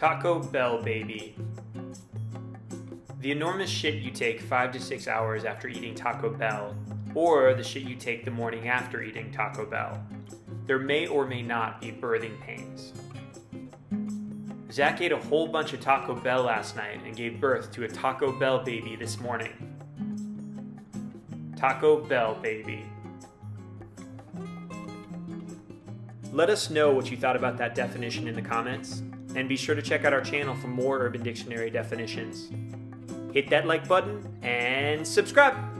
Taco Bell Baby. The enormous shit you take 5 to 6 hours after eating Taco Bell, or the shit you take the morning after eating Taco Bell. There may or may not be birthing pains. Zach ate a whole bunch of Taco Bell last night and gave birth to a Taco Bell baby this morning. Taco Bell baby. Let us know what you thought about that definition in the comments, and be sure to check out our channel for more Urban Dictionary definitions. Hit that like button and subscribe!